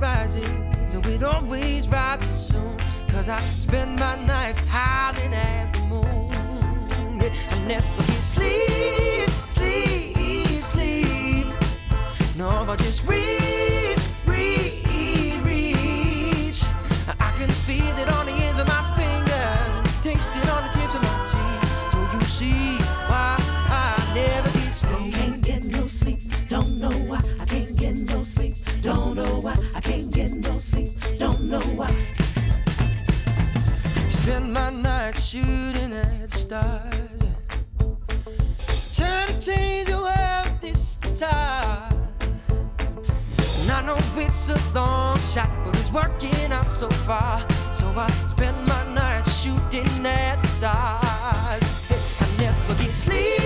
rises, and we'd always rise soon. Cause I spend my nights howling at the moon. Yeah, I never get sleep, sleep, sleep. No, I just reach, reach, reach. I can feel it on the ends of my fingers and taste it on the tips of my teeth. So you see night shooting at the stars. Trying to change the world this time. And I know it's a long shot, but it's working out so far. So I spend my night shooting at the stars. I never get sleep.